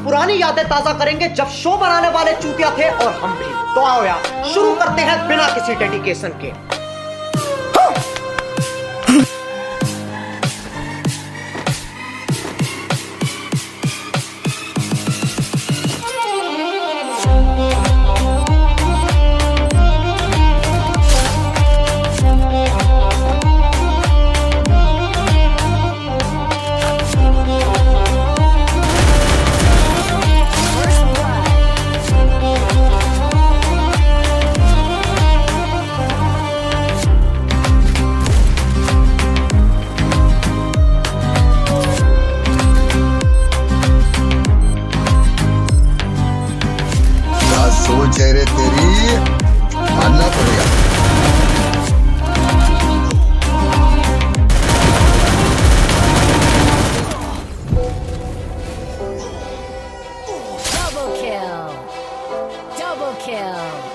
पुरानी यादें ताज़ा करेंगे जब शो बनाने वाले चूतिया थे और हम भी। तो आओ यार, शुरू करते हैं बिना किसी डेडिकेशन के। वो चेहरे तेरी मानना पड़ेगा Double.